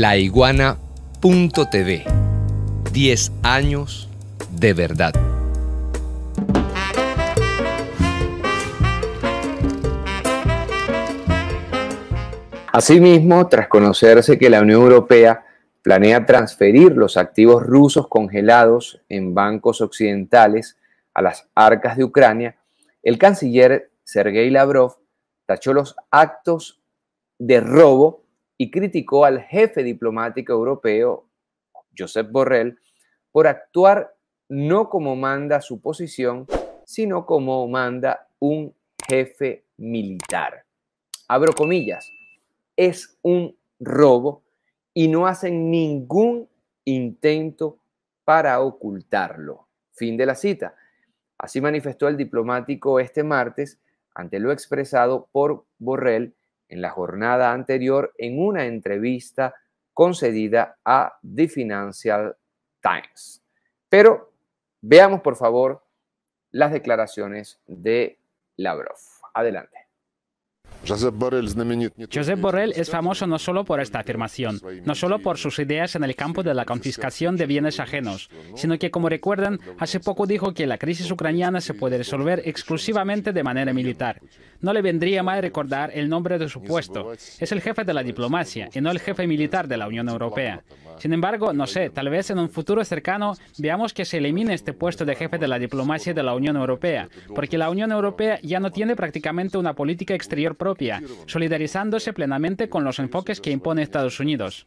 laiguana.tv 10 años de verdad. Asimismo, tras conocerse que la Unión Europea planea transferir los activos rusos congelados en bancos occidentales a las arcas de Ucrania, el canciller Sergei Lavrov tachó los actos de robo y criticó al jefe diplomático europeo, Josep Borrell, por actuar no como manda su posición, sino como manda un jefe militar. Abro comillas es un robo y no hacen ningún intento para ocultarlo. Fin de la cita. Así manifestó el diplomático este martes ante lo expresado por Borrell en la jornada anterior en una entrevista concedida a The Financial Times. Pero veamos por favor las declaraciones de Lavrov. Adelante. Josep Borrell es famoso no solo por esta afirmación, no solo por sus ideas en el campo de la confiscación de bienes ajenos, sino que, como recuerdan, hace poco dijo que la crisis ucraniana se puede resolver exclusivamente de manera militar. No le vendría mal recordar el nombre de su puesto. Es el jefe de la diplomacia y no el jefe militar de la Unión Europea. Sin embargo, no sé, tal vez en un futuro cercano veamos que se elimine este puesto de jefe de la diplomacia de la Unión Europea, porque la Unión Europea ya no tiene prácticamente una política exterior propia solidarizándose plenamente con los enfoques que impone Estados Unidos.